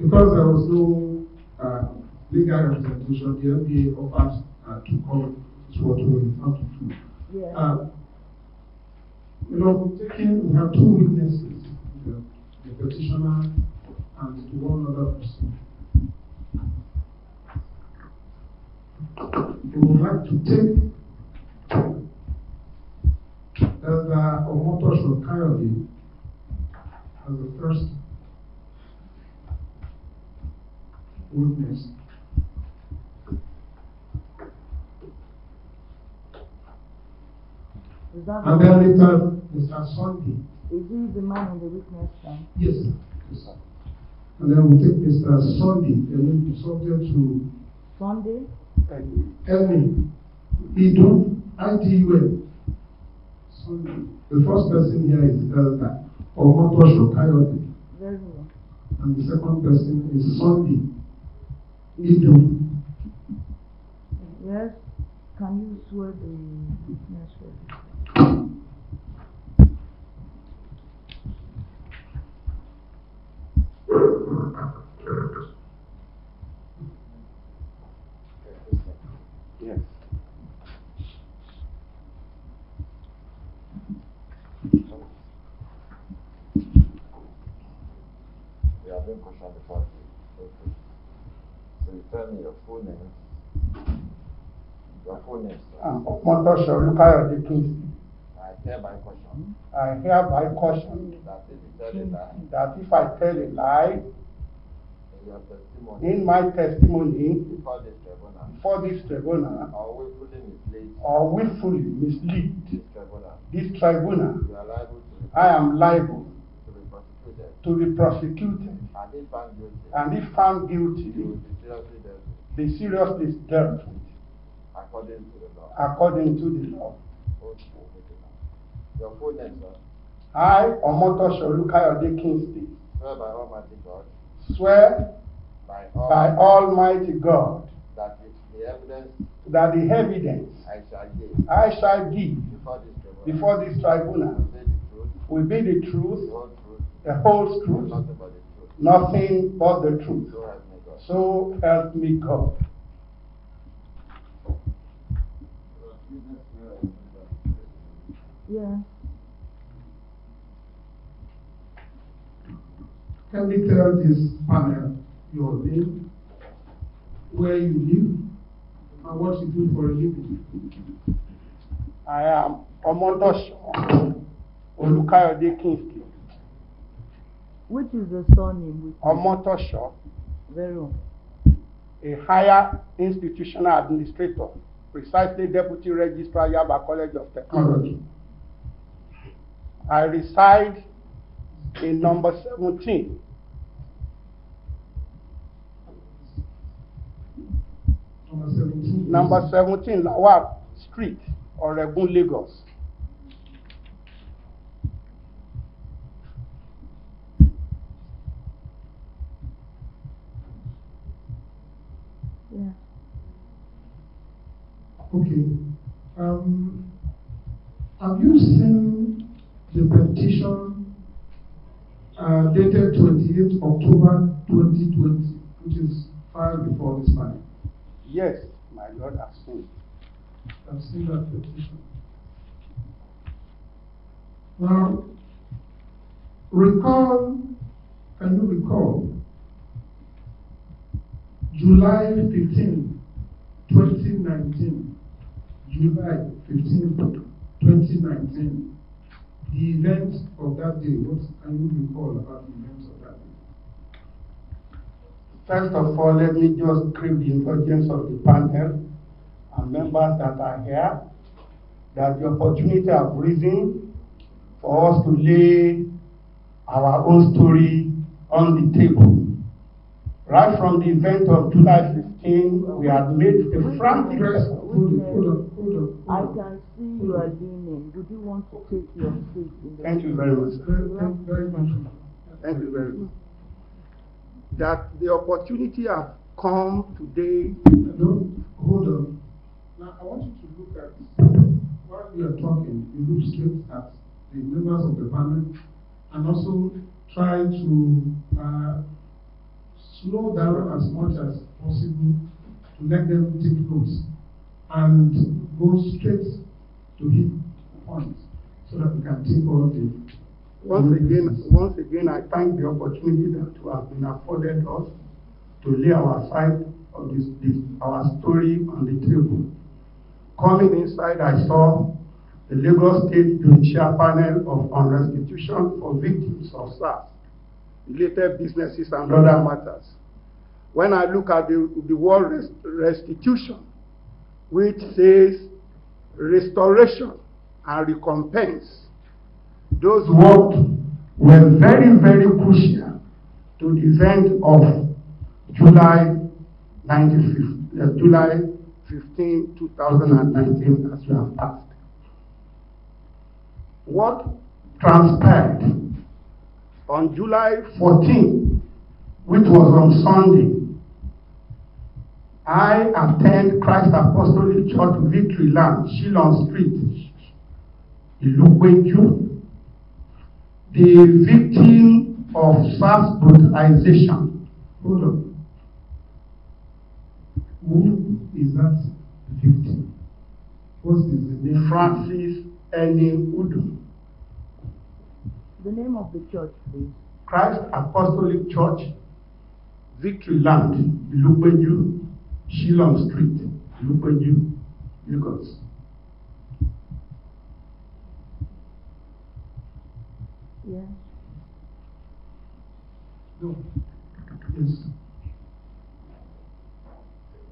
Because there was no uh, legal representation, the NBA offered uh, to call Swoto in not to two. Yeah. Uh, you know, taking, we have two witnesses, the, the petitioner and the one other person. We would like to take Elder Omotosho Kayode as the first then later, Mr. Sunday. Is he the man in the witness stand? Yes, sir. Yes, sir. And then we'll take Mr. Sunday, and then be subject to Sunday? Elmi, Idun, IDUN. Sunday. The first person here is Elder Omotosho Kayode, Very well. and the second person is Sunday, Idun. Yes. Can you swear the witness register? Yes. We have been questioned before. Okay. So me your full name. Your full name, sir. Kingsley. I hereby question I hereby caution that if you tell a lie that if I tell a lie. In your testimony in my testimony. Before this tribunal. Before this tribunal. Or willfully mislead? Or willfully mislead? This tribunal, this tribunal, you are liable to, I am liable to be prosecuted. to be prosecuted. And if found guilty, and if found guilty, be seriously dealt with be seriously dealt with according to the law. according to the law. Your full name, sir. I, Omotosho Olukayode Kingsley, Swear by Almighty God, swear by all by Almighty God that the evidence that the evidence I shall give I shall give before this tribunal before this tribunal will be the truth, will be the the whole truth, the whole truth, nothing but the truth. nothing but the truth. So help me God. So help me God. Yeah. Can you tell this panel your name, where you live, and what you do for a living? I am Omotosho Olukayode Kingsley. Which is the surname with Omotosho, Very well. a higher institutional administrator, precisely Deputy Registrar Yaba College of Technology. I reside in number 17, Number seventeen. number 17 Lawal Street, Oregun, Lagos. Okay. Um, have you seen the petition uh, dated 28th October 2020, which is filed before this panel? Yes, my Lord, I've seen. I've seen that petition. Now, recall, can you recall, July 15, 2019, July 15, 2019, the event of that day, what can you recall about the events of that day? First of all, let me just crave the indulgence of the panel and members that are here, that the opportunity have risen for us to lay our own story on the table. Right from the event of July 15, we had made a frantic effort. hold on, hold on, hold on. I can see you are doing it. Would you want to take your seat in the Thank you very much. thank you very much. Thank you very much. That the opportunity has come today No, hold on. Now, I want you to look at, while we are talking, you look straight at the members of the panel and also try to uh, slow down as much as possible to let them take notes and go straight to hit points so that we can take all the. Once again, once again, I thank the opportunity that have been afforded us to lay our side of this, this our story on the table. Coming inside, I saw the Lagos State Judicial Panel of on Restitution for Victims of SARS, related businesses and other matters. When I look at the, the word rest, restitution, which says restoration and recompense, those words were very, very crucial to the event of July 95, uh, July 15, 2019, as we have passed. What transpired on July 14, which was on Sunday, I attend Christ Apostolic Church Victory Land, Shillong Street, Ilupeju, the victim of SARS brutalization. Hold on. Who is that victim? What is the name? Francis Eni. The name of the church, please. Christ Apostolic Church, Victory Land, Ilupeju, Shillong Street, Ilupeju, Lagos. Yes. No. Yes.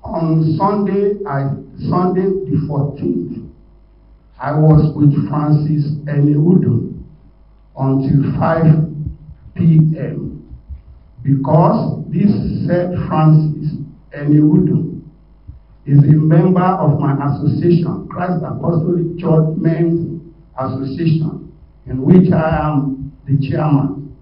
On Sunday, I, Sunday the 14th, I was with Francis Eniudu until 5 p.m. because this said Francis Eniudu is a member of my association, Christ Apostolic Church Men's Association, in which I am the chairman.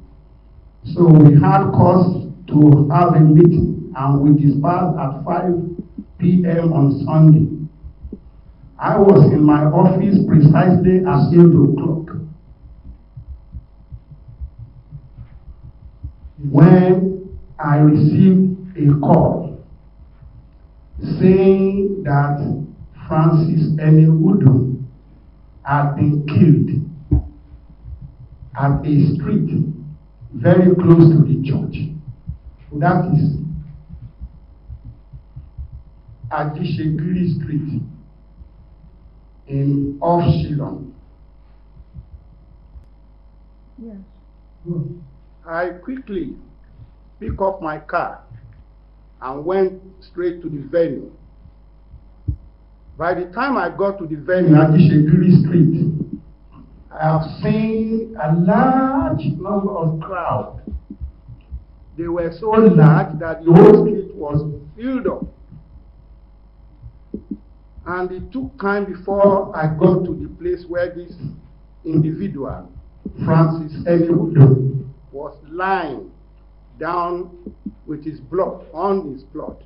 So we had cause to have a meeting and we dispersed at 5 p.m. on Sunday. I was in my office precisely at 8 o'clock. When I received a call saying that Francis Eniwudu had been killed at a street very close to the church. That is Ajishegiri Street in off Shillong. Yes. Good. I quickly picked up my car and went straight to the venue. By the time I got to the venue, Ajishegiri Street, I have seen a large number of crowd. They were so large that the whole street was filled up. And it took time before I got to the place where this individual, Francis Eliudo, was lying down with his blood, on his blood.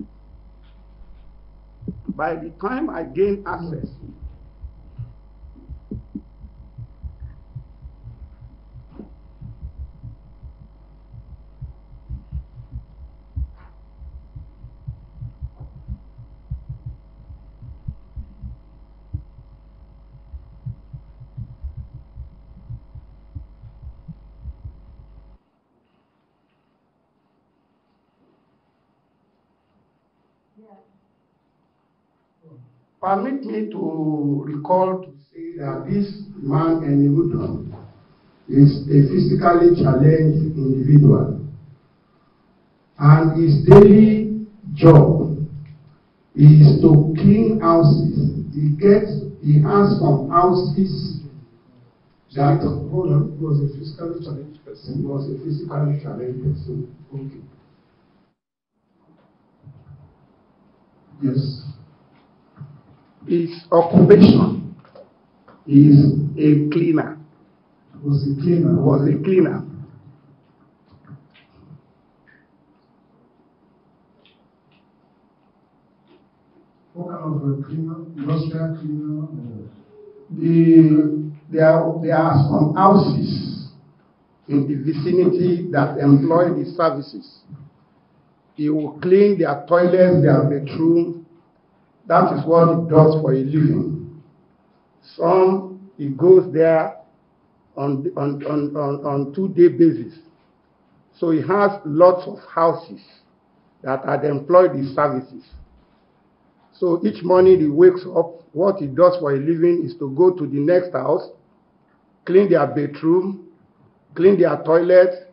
By the time I gained access, Permit me to recall to say that this man Enibudu is a physically challenged individual. And his daily job is to clean houses. He gets, he has some houses that Hold on. Was a physically challenged person. was a physically challenged person. Okay. Yes. His occupation is a cleaner. Was a cleaner. Was a cleaner. What kind of a cleaner? Industrial cleaner? The, there, there are some houses in the vicinity that employ the services. He will clean their toilets, their bedroom. That is what he does for a living. Some, he goes there on, on, on, on, on two-day basis. So he has lots of houses that had employed his services. So each morning he wakes up, what he does for a living is to go to the next house, clean their bedroom, clean their toilet,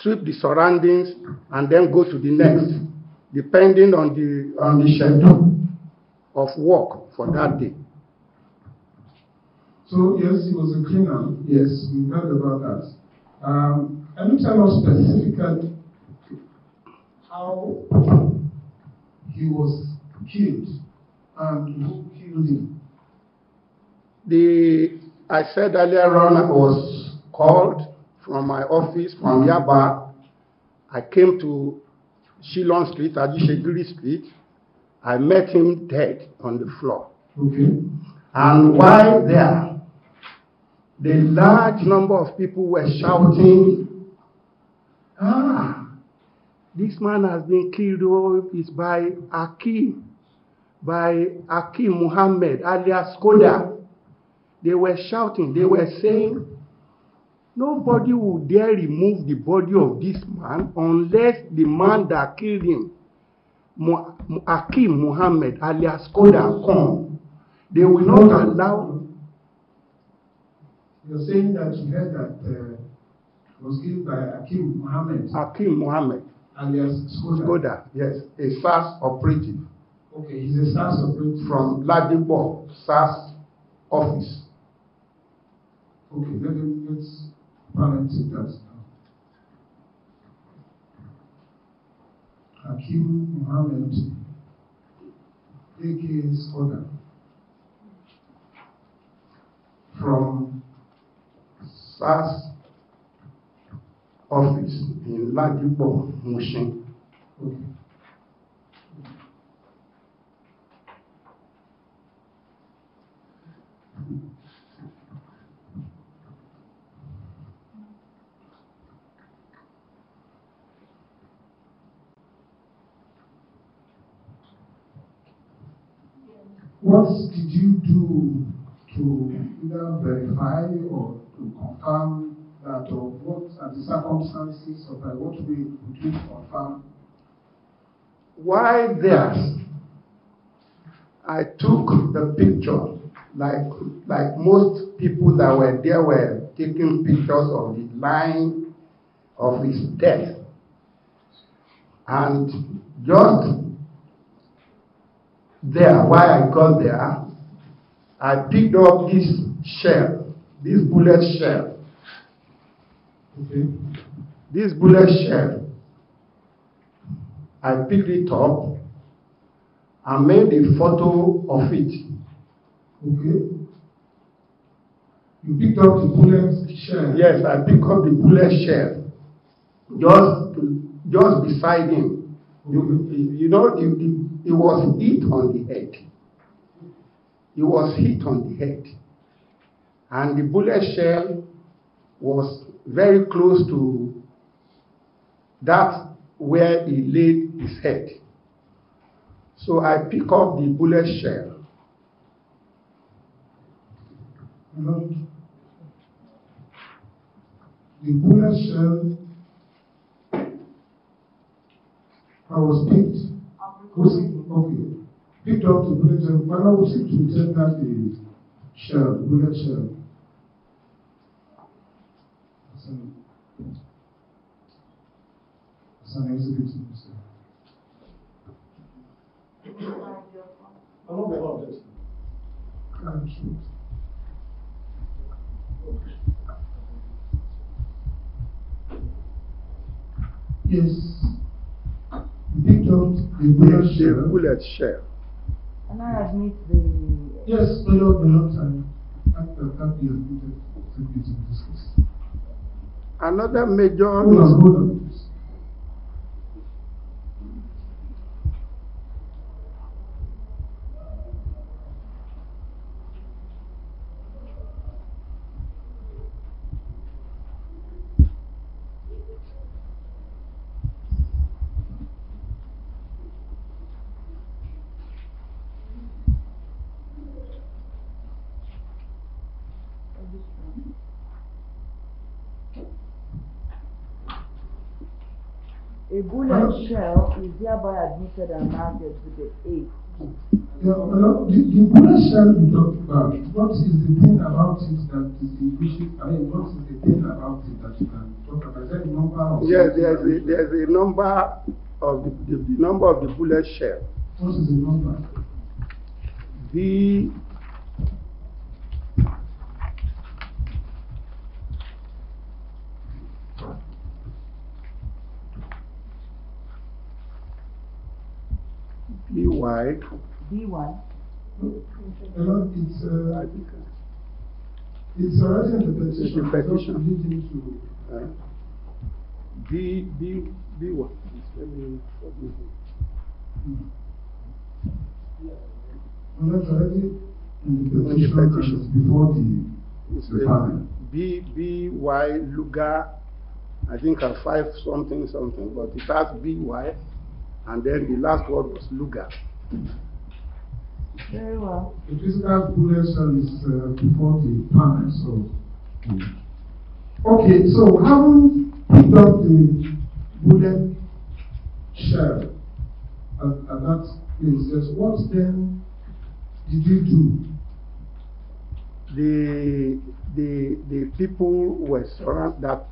sweep the surroundings, and then go to the next, depending on the, on the schedule of work for that day. So yes, he was a cleaner. Yes, we heard about that. Um, can you tell us specifically how he was killed and who killed him? The, I said earlier on, I was called from my office from Yaba. I came to Shilon Street, Ajishegiri Street. I met him dead on the floor. Okay. And while there, the large number of people were shouting, Ah, this man has been killed, oh, it's by Akim, by Akim Muhammad alias Koda. They were shouting, they were saying, Nobody will dare remove the body of this man unless the man that killed him, Akim Muhammad alias Koda, come. They will not allow You're saying that you heard that uh, was killed by Akim Mohammed Akim Muhammad alias Skoda. Koda, yes, a SARS operative Okay, he's a SARS operative. from Ladipo SARS office. Okay, let him, let's palliative that now. Hakim Mohammed, aka Skoda, from SARS office in Ladipo, Mushin. okay. Verify or to confirm that, or what are the circumstances, or by uh, what way would you confirm? While there, I took the picture, like, like most people that were there were taking pictures of the line of his death. And just there, while I got there, I picked up this shell, this bullet shell. Okay. This bullet shell, I picked it up and made a photo of it. Okay. You picked up the bullet shell. Yes, I picked up the bullet shell just just beside him. You, you know, it, it, it was hit on the head. It was hit on the head. And the bullet shell was very close to that where he laid his head. So I pick up the bullet shell. The bullet shell I was picked. Okay. Picked up the bullet shell. But I was it to tell that the shell, bullet shell. As an, as an exhibit, sir. Can't shoot. Yes. You picked up the bullet The shell. bullet shell. Can I admit the Yes, my lord, my lord, and that that can be admitted to in this case. Another major A bullet shell is hereby admitted and marked with the eight. Yeah, well, the, the bullet shell you talked about, what is the thing about it that distinguishes, I mean, what is the thing about it that you can talk about? Is there a number of? Yes, there's a, there's a number of the, the, the number of the bullet shell. What is the number? B B Y B one. You it's, uh, it's already in the petition. the petition. So we need to, uh, B B B one. Let me well, that's already in the petition before the, It's the a panel. B B Y Luger. I think a five something something, but it has B Y, and then the last word was Luger. Very well. The physical bullet shell is uh, before the panel, so. Okay, so having picked up the bullet shell at, at that place, yes, what then did you do? the the the people were surround that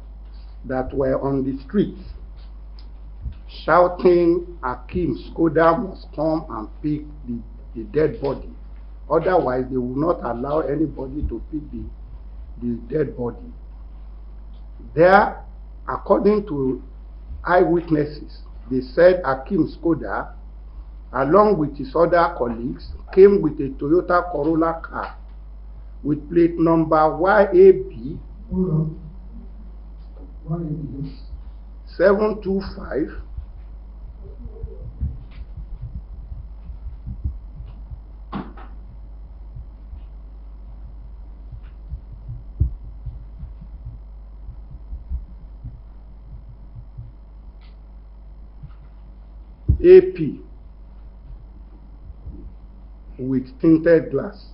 that were on the streets shouting Akim Skoda must come and pick the, the dead body. Otherwise they will not allow anybody to pick the the dead body. There, according to eyewitnesses, they said Akim Skoda, along with his other colleagues, came with a Toyota Corolla car with plate number YAB Hold on. One minute. 725 AP with tinted glass.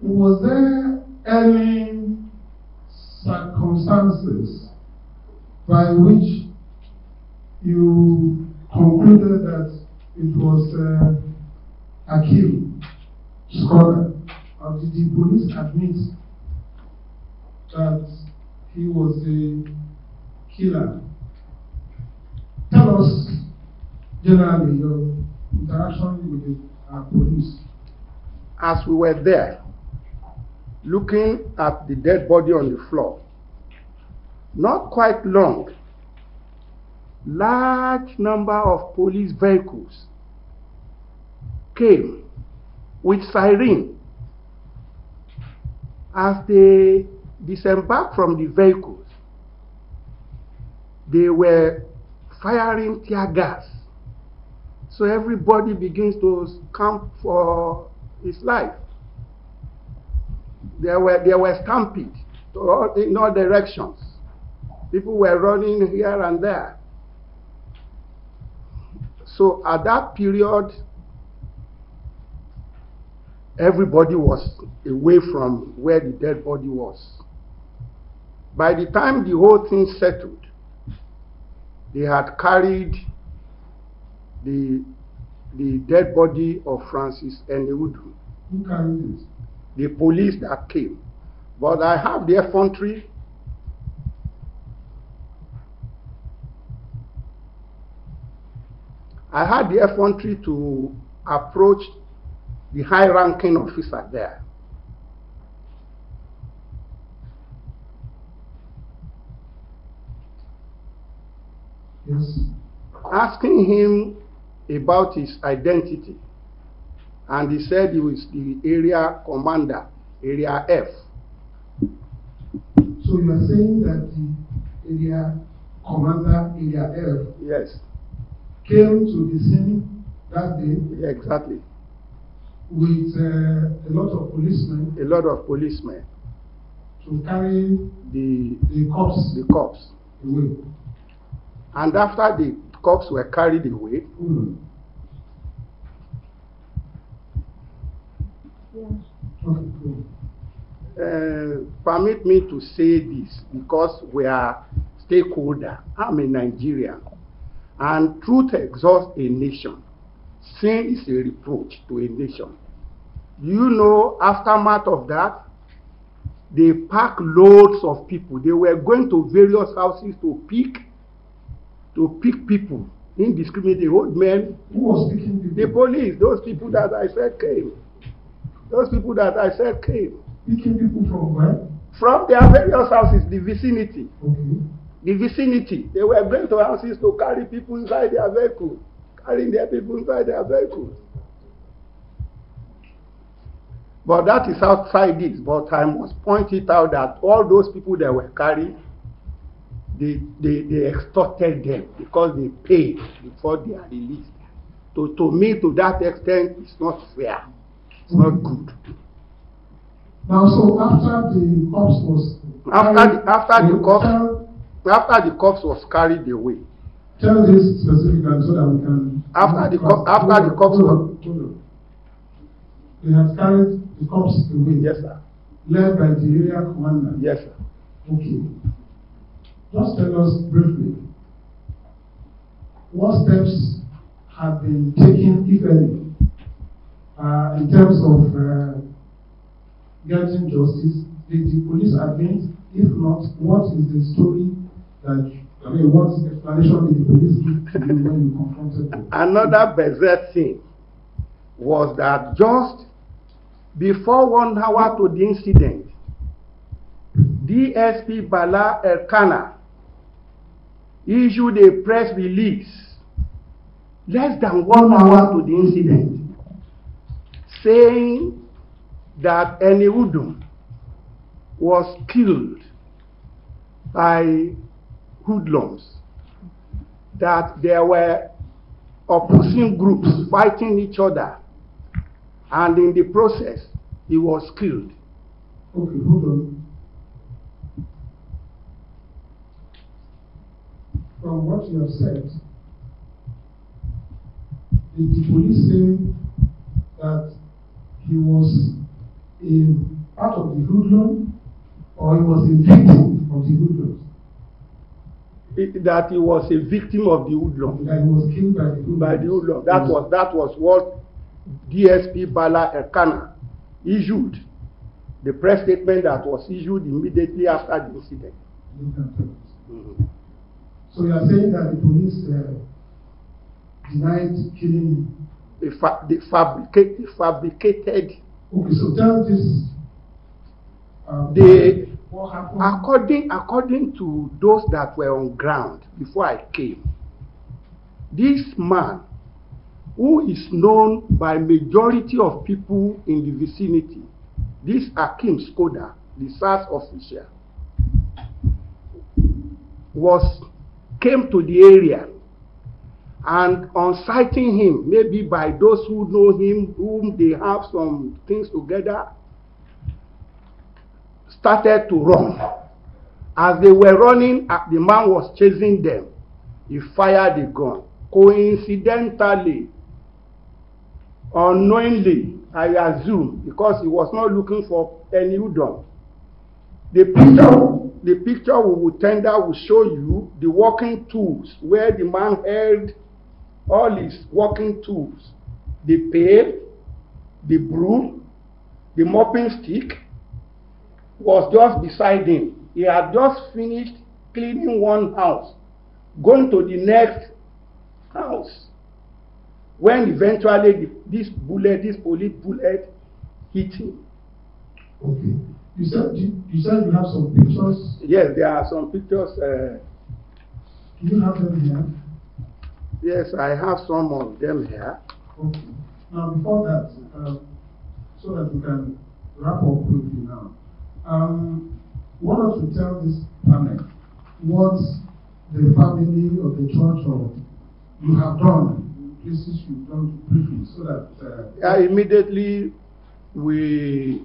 Was there any circumstances by which you concluded that it was uh, Akim scholar, or did the police admit that he was a killer? Tell us generally your interaction with the uh, police. as we were there, looking at the dead body on the floor, not quite long, large number of police vehicles came with siren. As they disembarked from the vehicles, they were firing tear gas. So everybody begins to camp for his life. There were there were stampede to all, in all directions. People were running here and there. So at that period, everybody was away from where the dead body was. By the time the whole thing settled, they had carried the the dead body of Francis Eneudu, Who carried it? the police that came. But I have the effrontery I had the effrontery to approach the high ranking officer there. Yes. asking him about his identity. And he said he was the area commander, area F. So you are saying that the area commander, area F, Yes, came to the scene that day yeah, exactly. with uh, a lot of policemen A lot of policemen, to carry the, the cops the cops. away. And after the cops were carried away. Hold on. Yes. Okay, go. Uh, permit me to say this because we are stakeholder. I'm a Nigerian, and truth exhausts a nation. Sin is a reproach to a nation. You know, aftermath of that, they packed loads of people. They were going to various houses to pick, to pick people indiscriminately. Old men, Who was speaking the police, those people that I said came. Those people that I said came. Picking people from where? From their various houses, the vicinity. Okay. The vicinity. They were going to houses to carry people inside their vehicle, carrying their people inside their vehicles. But that is outside this. But I must point it out that all those people that were carried, they, they, they extorted them because they paid before they are released. To, to me, to that extent, it's not fair. It's not good. Now, so after the corpse was. After the- after the corpse- Tell, After the corpse was carried away, tell this specifically so that we can. After the corpse- after the corpse was- on, hold on. They had carried the corpse away. yes, sir. Led by the area commander. Yes, sir. Okay. Just tell us briefly, what steps have been taken, if any, uh, in terms of uh, getting justice? Did the police admit? If not, what is the story that, I mean, what explanation did the police give to you when you confronted them? Another bizarre thing was that just before one hour to the incident, DSP Bala Elkana issued a press release less than one hour to the incident saying that Eniudum was killed by hoodlums, that there were opposing groups fighting each other, and in the process, he was killed. Okay, hold on. From what you have said, did the police say that he was a part of the hoodlum or he was a victim of the hoodlums? It- that he was a victim of the hoodlum. That he was killed by the hoodlums? By the hoodlum. That was that was what DSP Bala Elkana issued. The press statement that was issued immediately after the incident. You can tell us. So you are saying that the police uh, denied killing him? They, fa- they, fabricate, they fabricated. Okay, so tell this. Uh, They- According, according to those that were on ground before I came, this man, who is known by majority of people in the vicinity, this Akim Skoda, the SARS official, was came to the area and on sighting him, maybe by those who know him, whom they have some things together, started to run. As they were running, uh, the man was chasing them. He fired a gun. Coincidentally, unknowingly, I assume, because he was not looking for any udon. The picture, the picture we will tender will show you the working tools where the man held all his working tools. The pail, the broom, the mopping stick, was just beside him. He had just finished cleaning one house, going to the next house. When eventually the, this bullet, this police bullet, hit him. Okay. You said you, you said you have some pictures. Yes, there are some pictures. Uh, Do you have them here? yes, I have some of them here. Okay. Now before that, uh, so that we can wrap up quickly now, um, want us to tell this panel what the family of the church or you have done, places you've done briefly, so that. Uh, Uh, immediately, we,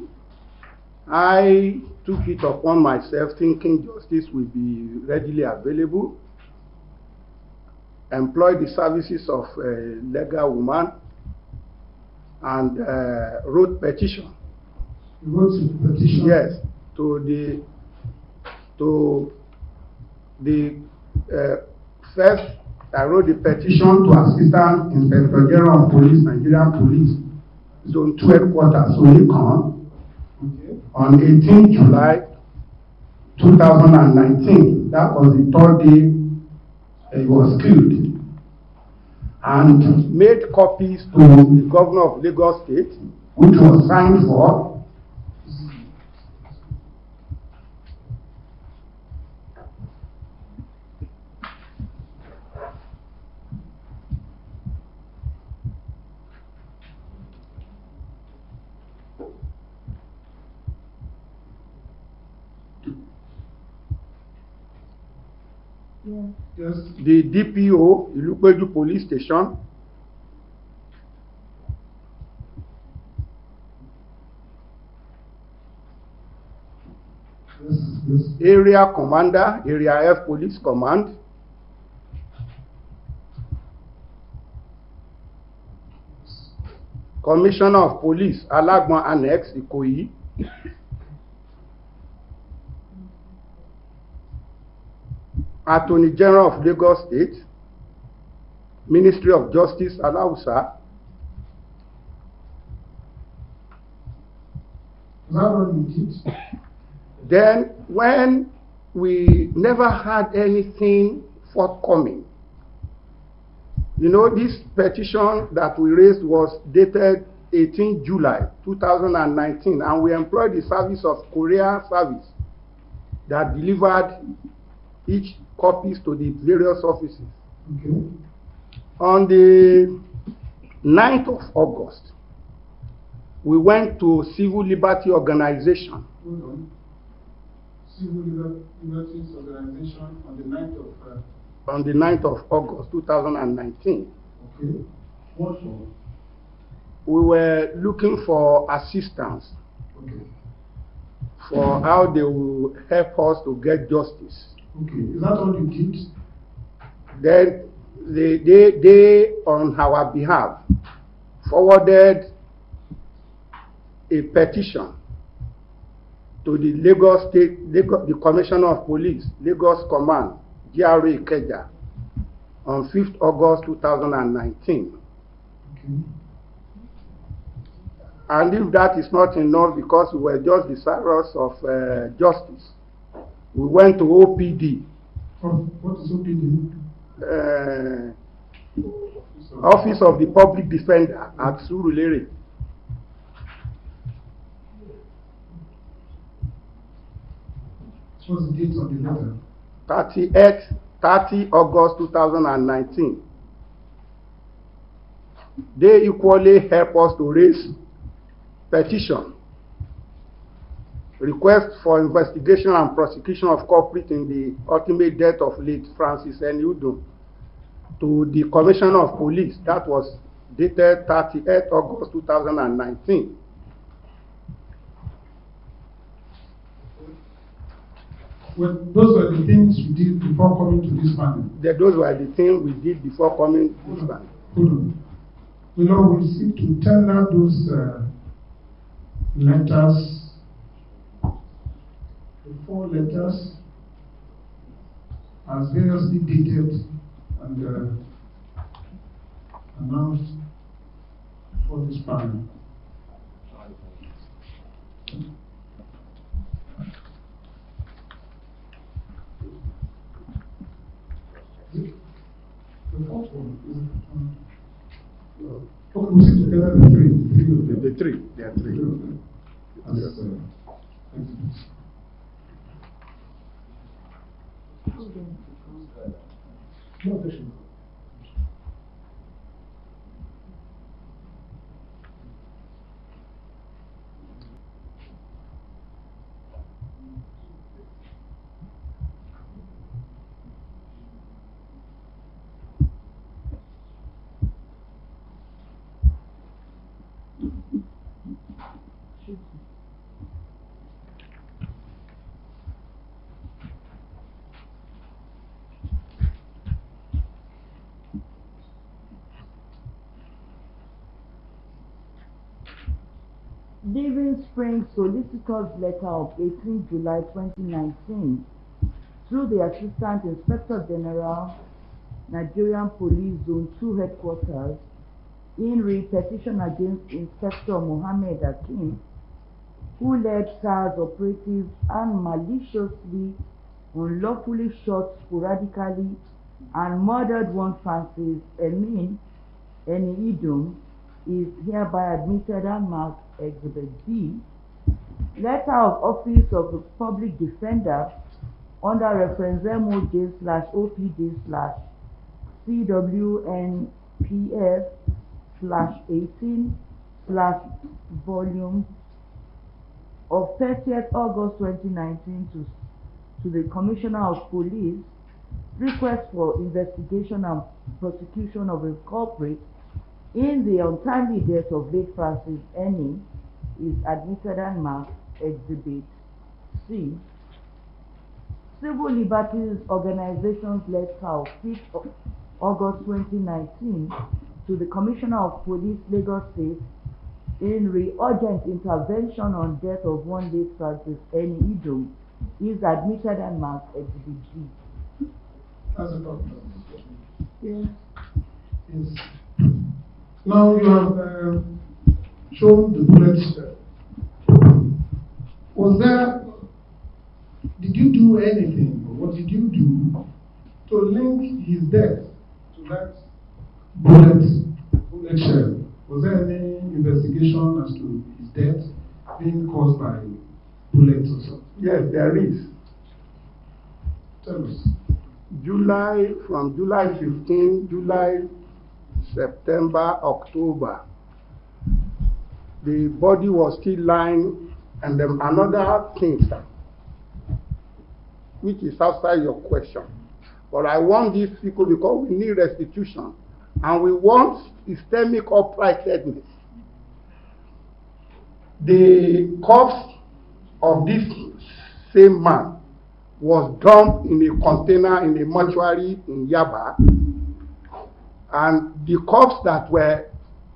I took it upon myself thinking justice will be readily available. employed the services of a legal woman and uh, wrote petition. You wrote a petition? Yes, to the to the uh, first. I wrote the petition to Assistant Inspector General of Police, Nigeria Police, Zone 12 quarters, Onikan, Okay. on 18 July 2019. That was the third day he was killed. And made copies to the governor of Lagos State, which was signed for. The DPO, Ilupeju Police Station. Area Commander, Area F Police Command, Commissioner of Police, Alagbon Annex, Ikoyi, Attorney General of Lagos State, Ministry of Justice, Alausa, Is that what you did? Then, when we never had anything forthcoming, you know, this petition that we raised was dated 18 July 2019, and we employed the service of Courier Service that delivered each copies to the various offices. Okay. On the 9th of August, we went to Civil Liberty Organization Hold on. Civil Liber- Liberties Organization on the 9th of, uh, on the 9th of August 2019. okay. What for? We were looking for assistance Okay. for how they will help us to get justice. Okay. Is that all you did? Then they, they, they on our behalf, forwarded a petition to the Lagos State, Lagos, the Commissioner of Police, Lagos Command, GRA Ikeja, on 5th August 2019. Okay. And if that is not enough because we were just desirous of uh, justice, we went to OPD, What, what is OPD? uh, Office of the Public Defender at Surulere. What's the date on the letter? 38, 30 August 2019. They equally help us to raise petition, request for investigation and prosecution of culprit in the ultimate death of late Francis N. Enyudun to the Commissioner of Police. That was dated 38 August 2019. Well, those were the things we did before coming to this panel. That those were the things we did before coming to this bank. Hold on. You know, we seek to tender those uh, letters, the four letters, as variously dated and uh, announced for this panel. The fourth one is. um, Okay, we see together the three, three of them. The three, there are Three three. of them. As, uh, exhibits. No Living Spring Solicitor's Letter of 18 July 2019 through the Assistant Inspector General, Nigerian Police Zone 2 Headquarters, in re petition against Inspector Mohammed Hakim, who led SARS operatives and maliciously, unlawfully shot sporadically and murdered one Francis Emin Eni-Idum, is hereby admitted and marked Exhibit B. Letter of Office of the Public Defender under reference MOJ slash OPD slash CWNPF slash 18 slash volume of 30th August 2019 to, to the Commissioner of Police request for investigation and prosecution of a culprit in the untimely death of late Francis Eni is admitted and marked Exhibit C. Civil Liberties Organization's letter of 5th of August 2019 to the Commissioner of Police Lagos State in re-urgent intervention on death of one late Francis Eni Idom is admitted and marked Exhibit G. As a doctor. Yes. Yes. Now you have uh, shown the bullets. uh, Was there, did you do anything, or what did you do to link his death to that bullet, bullet shell? Was there any investigation as to his death being caused by bullets or something? Yes, there is. Tell us. July, from July 15, July, September, October, the body was still lying, and then another thing, which is outside your question. But I want these people because we need restitution, and we want systemic uprightness. The corpse of this same man was dumped in a container in a mortuary in Yaba, and the corpses that were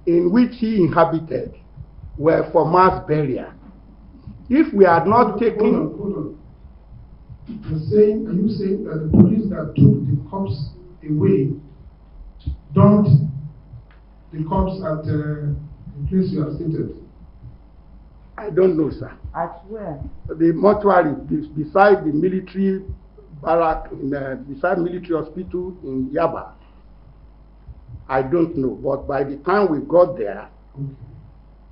in which he inhabited were for mass burial. If we had not Hold taken, on, hold on. You're saying, are you saying that the police that took the corpse away dumped the corpse at uh, the place you have stated? I don't know, sir. At where? The mortuary be- beside the military barrack, in, uh, beside military hospital in Yaba. I don't know, but by the time we got there,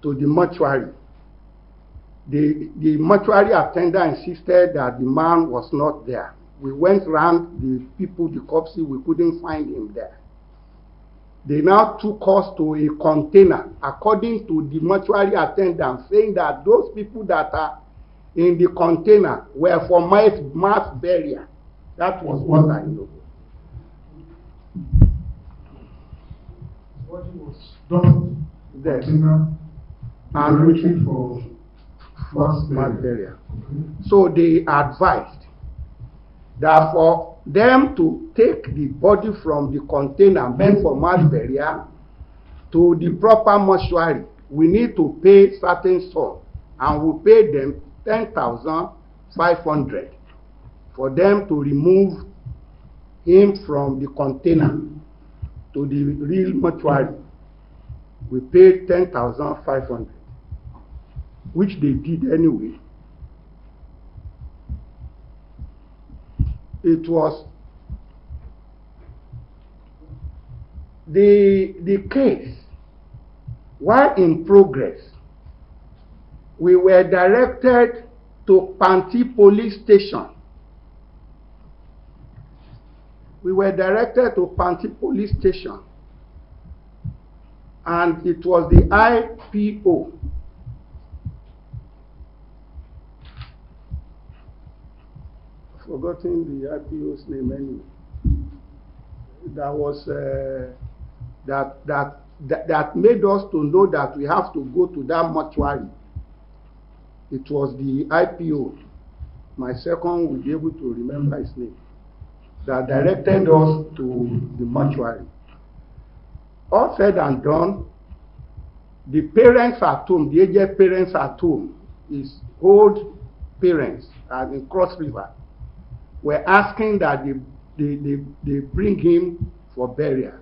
to the mortuary. The, the mortuary attendant insisted that the man was not there. We went round the people, the corpses, we couldn't find him there. They now took us to a container, according to the mortuary attendant, saying that those people that are in the container were for mass burial. That was what I know. Body was dumped There. And preparatory for mass burial. So they advised that for them to take the body from the container meant for mass burial to the proper mortuary, we need to pay certain sum and we pay them ten thousand five hundred for them to remove him from the container to the real mortuary. We paid ten thousand five hundred, which they did anyway. it was the the case while in progress we were directed to Panti police station we were directed to Panti police station and it was the IPO forgotten the IPO's name anyway. That was uh, that, that that that made us to know that we have to go to that mortuary. It was the IPO. My second will be able to remember his name. That directed us to the mortuary. All said and done, the parents at home, the aged parents at home, his old parents as in Cross River, were asking that they, they, they, they bring him for burial.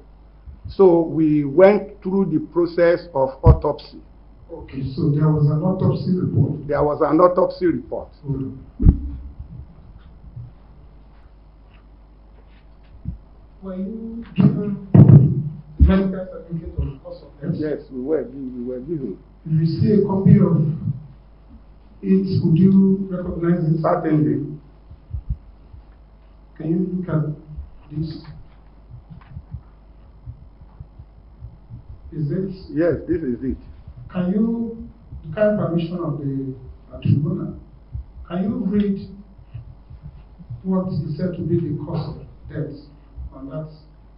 So we went through the process of autopsy. Okay, so there was an autopsy report. There was an autopsy report. Hold Were you given medical certificate of cause of death? Yes, we were, we were given. If you see a copy of it, would you recognize it? Certainly. Can you look at this? Is it, Yes, this is it. can you, the kind permission of the uh, tribunal, can you read what is said to be the cause of death?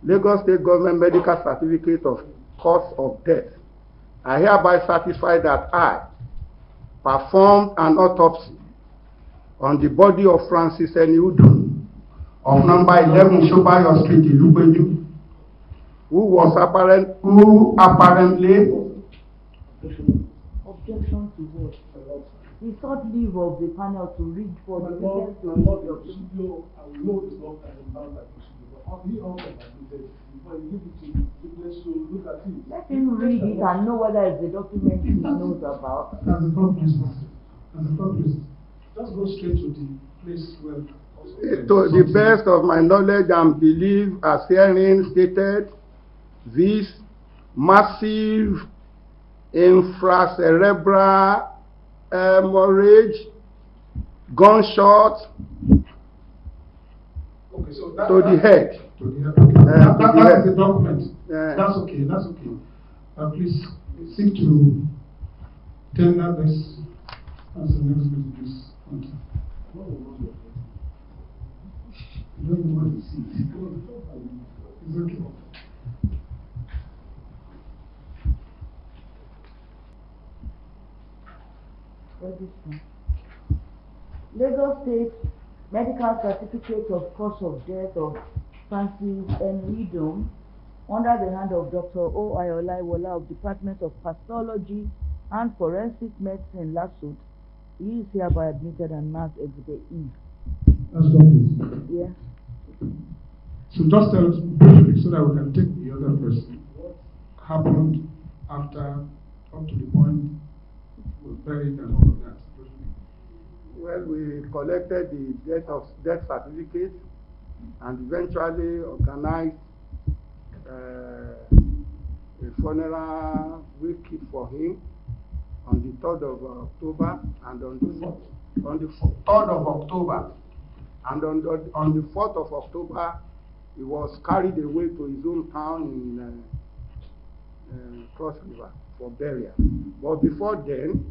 Lagos State Government Medical Certificate of Cause of Death. I hereby certify that I performed an autopsy on the body of Francis Eniudun of number 11 Shobayo Street, Ilupeju, who was apparent, who apparently Objection to what? He sought leave of the panel to read for the I will not Let him read it and know whether it's a document he knows about. As a conclusion, as a conclusion, just go straight to the place where. To the best of my knowledge and belief, as herein stated, this massive infracerebral hemorrhage, gunshot Okay, so that. to the head. To the head, okay. That, that, that's the document. Yeah. That's okay, that's okay. Uh, please seek to tender this as the next witness. Thank you. You don't even want to see. It's okay. This? Lagos State Medical Certificate of Cause of Death of Francis N. Enridon under the hand of Dr. O. Ayolaiwola of Department of Pathology and Forensic Medicine, LASUTH. He is hereby admitted and marked Exhibit E. That's all. Yeah. So just tell us briefly so that we can take the other person. What happened after, up to the point was buried and all of that? Well, we collected the death of death certificate and eventually organized uh, a funeral wake for him on the 3rd of October and on the 4th, on the 3rd of October. And on the, on the 4th of October, he was carried away to his hometown in uh, uh, Cross River for burial. But before then,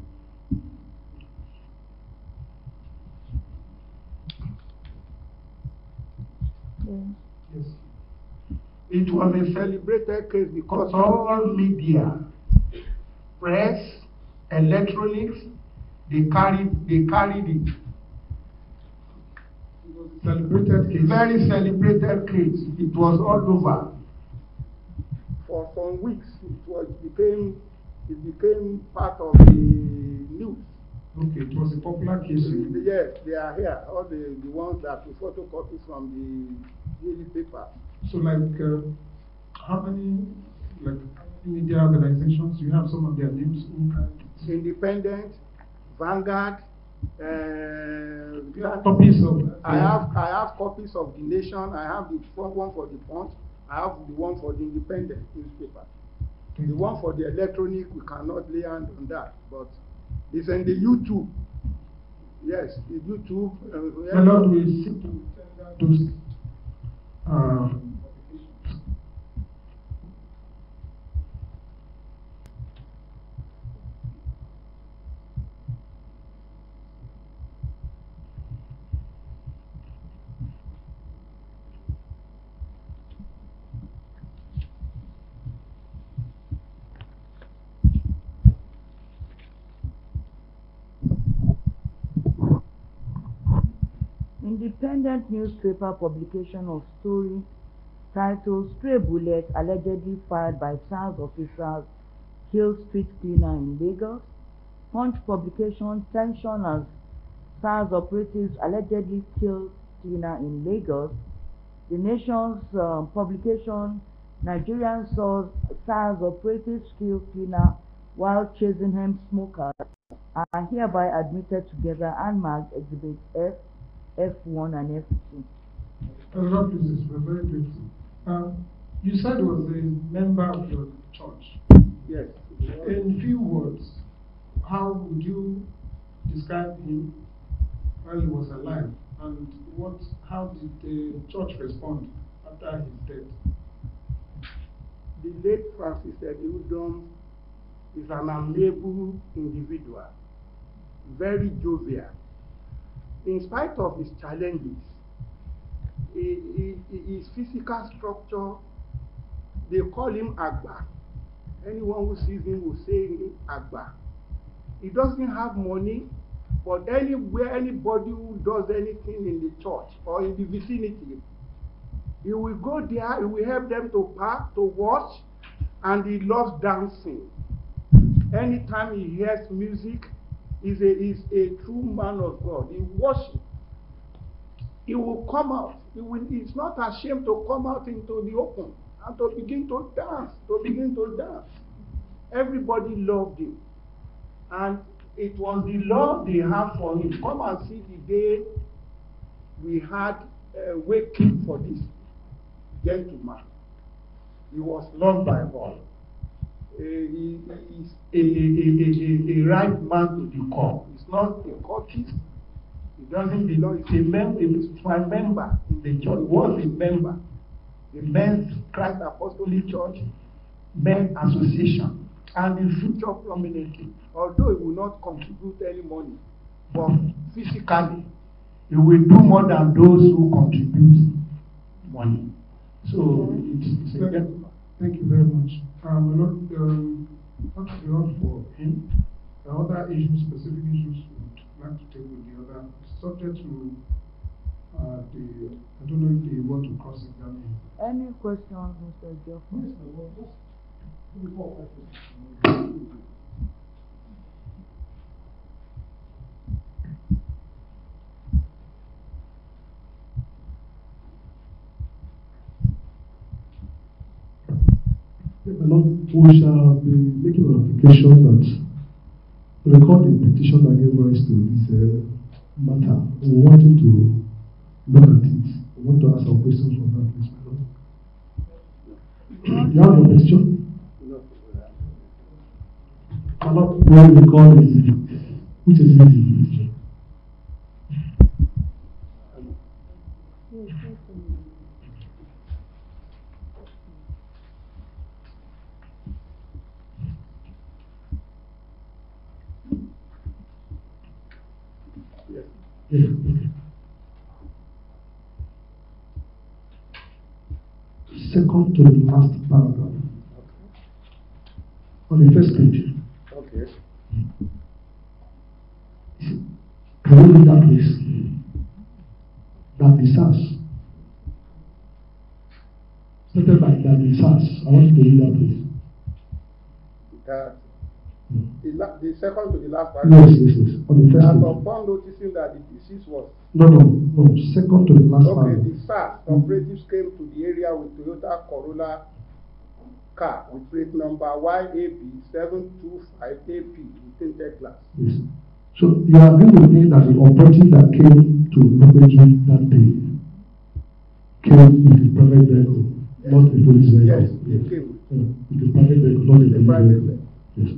Yes. It was a celebrated case because all media, press, electronics, they carried, they carried it. Celebrated case. Very celebrated case. It was all over. For some weeks, it was became, it became part of the news. Okay, it was a popular case. Yes, they are here. All the, the ones that we photocopy from the daily paper. So like, uh, how many, like, media organizations, you have some of their names? Independent, Vanguard, uh, copies of. I have I have copies of the Nation. I have the one for the Punch. I have the one for the Independent newspaper. The one for the electronic we cannot lay hand on that, but it's in the YouTube. Yes, the YouTube. Uh, My Lord, we seek to tender um, Independent newspaper publication of story titled Stray Bullets allegedly fired by SARS officers kills street cleaner in Lagos. Punch publication tension as SARS operatives allegedly Kill cleaner in Lagos. The nation's um, publication Nigerian saw SARS operatives kill cleaner while chasing him smokers are hereby admitted together and marked Exhibit F, F1 and F2. Uh, this is very briefly. Uh, you said he was a member of your church. Yes. In few words, how would you describe him while he was alive? And what, how did the church respond after his death? The late Francis Ediudom is an amiable individual, very jovial. In spite of his challenges, his physical structure, they call him Agba. Anyone who sees him will say him Agba. He doesn't have money, but anywhere, anybody who does anything in the church or in the vicinity, he will go there, he will help them to park, to watch, and he loves dancing. Anytime he hears music, he's a, he's a true man of God. He worships. He will come out. He will, he's not ashamed to come out into the open and to begin to dance, to begin to dance. Everybody loved him. And it was the love they had for him. Come and see the day we had uh, waiting for this gentleman. He was loved by all. Is a, a, a, a, a right man to the core. He's not a cultist. He doesn't belong. He's a member. He's my member in the church. Was a member. The Men's Christ Apostolic Church Men Association, and in future prominently. Although he will not contribute any money, but physically, he will do more than those who contribute money. So it's, it's a gentleman. Thank you very much. Um, a lot, um, thank you a lot for him. The other issues, specific issues, would like to take with the other subject to uh, the. I don't know if they want to cross examine. Any questions, Mr. Geoffrey? Yes, no, well, just three, four questions. Lord, we shall be making an application that record the petition that gave rise to this uh, matter. We want you to look at it. We want to ask some questions from that, please, my. You have your question? My Lord, we record it. Which is the Second to the last paragraph. On the first page. Okay. Can you read that please? That the SARS. Started by that the SARS. I want to read that please. That the, la- the second to the last Yes, paragraph. yes, yes. On the first page. upon noticing that the disease was No, no, no. Second to the last okay, paragraph. the SARS operatives came to the area with Toyota Corolla car with plate number YAB 725AP with tinted glass. Yes. So you agree with me that the operative that came to Norwegian that day came with a private vehicle, not a police vehicle. Yes, they came. Uh, with a private vehicle, not a The police private vehicle. Yes.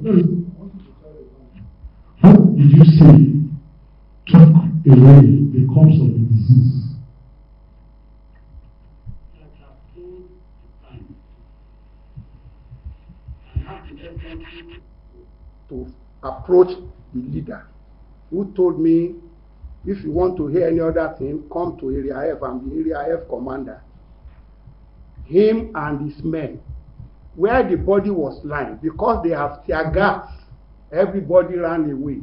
Hmm. What did you say took away the cause of the disease? to approach the leader, who told me, if you want to hear any other thing, come to Area F. I'm the Area F commander. Him and his men, where the body was lying, because they have tear gas, everybody ran away.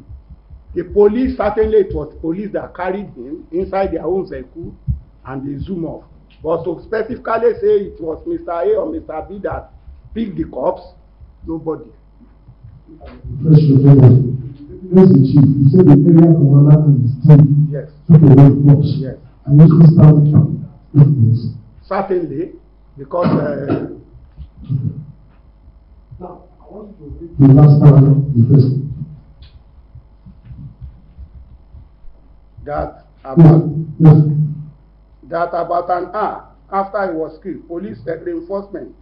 The police, certainly it was police that carried him inside their own vehicle and they zoom off. But to specifically say it was Mr. A or Mr. B that picked the cops, nobody. Where's the chief? You said the area commander and his team Yes, took away the force. yes. And you still stand with. Certainly, because uh, Now, I want you to read The last paragraph, the first. that about, yes. that about an hour after he was killed, police reinforcement,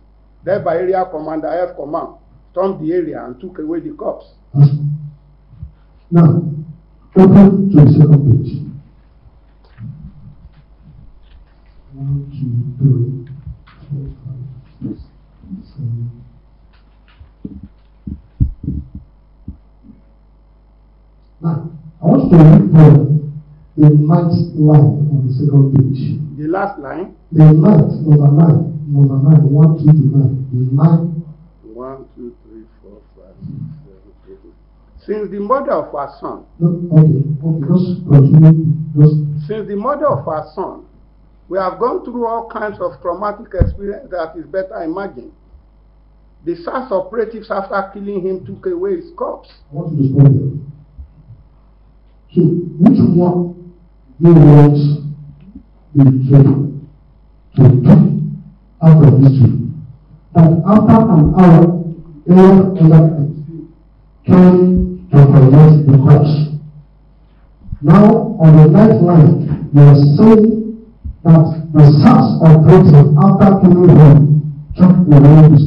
by area commander F command, stormed the area and took away the cops. Yes. Now, open to the second page. One, two, three, Now, I want to read for the ninth line on the second page. The last line, The ninth, number nine, number nine, one, two to nine, the nine, one, two, three, four, five, six, seven, eight. Since the murder of our son, no, okay, okay, just continue, just since the murder of our son, we have gone through all kinds of traumatic experience that is better imagined. The SARS operatives, after killing him, took away his corpse. I want you to stop there. So, which one do you want the to pick out of these two? That after an hour, area under came to collect the corpse. Now, on the ninth line, you are saying that the SARS operative after killing him took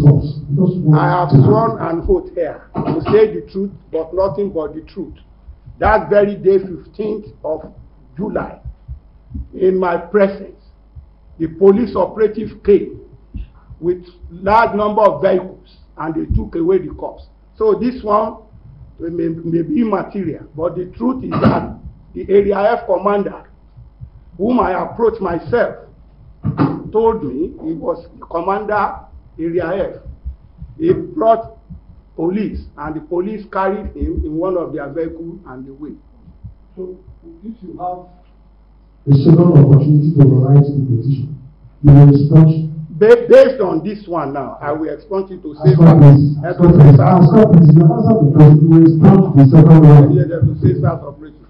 corpse. Just want I have sworn and oath here to say the truth, but nothing but the truth. That very day, 15th of July, in my presence, the police operative came with large number of vehicles and they took away the corpse. So this one may, may be immaterial, but the truth is that the Area commander, whom I approached myself, told me he was commander Area. He brought police and the police carried him in one of their vehicles and they went. So if you have a second opportunity to write the petition, you will respond. Ba based on this one now, I will expunge it to save you to the second operation.